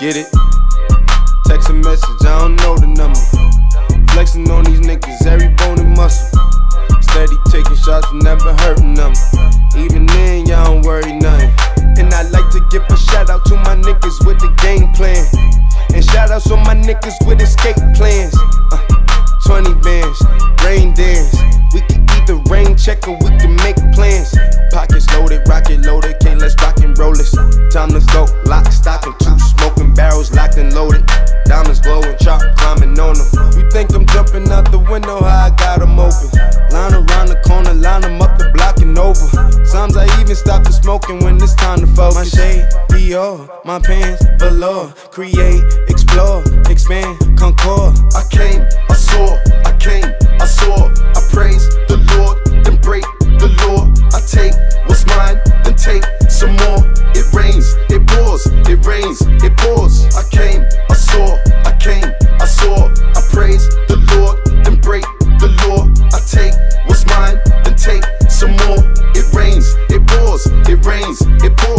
Get it? Text a message, I don't know the number. Flexing on these niggas, every bone and muscle. Steady taking shots, never hurting them. Even then, y'all don't worry nothing. And I like to give a shout out to my niggas with the game plan. And shout outs on my niggas with escape plans. Uh, 20 bands, rain dance. We can either rain check or we can make plans. Locked and loaded. Diamonds glowing, chop climbing on them. You think I'm jumping out the window, how I got them open. Line around the corner, line them up the block and over. Sometimes I even stop the smoking when it's time to focus. My shade, Dior, my pants, velour. Create, it pours. I came, I saw, I came, I saw, I praise the Lord, then break the law. I take what's mine, then take some more. It rains, it pours, it rains, it pours.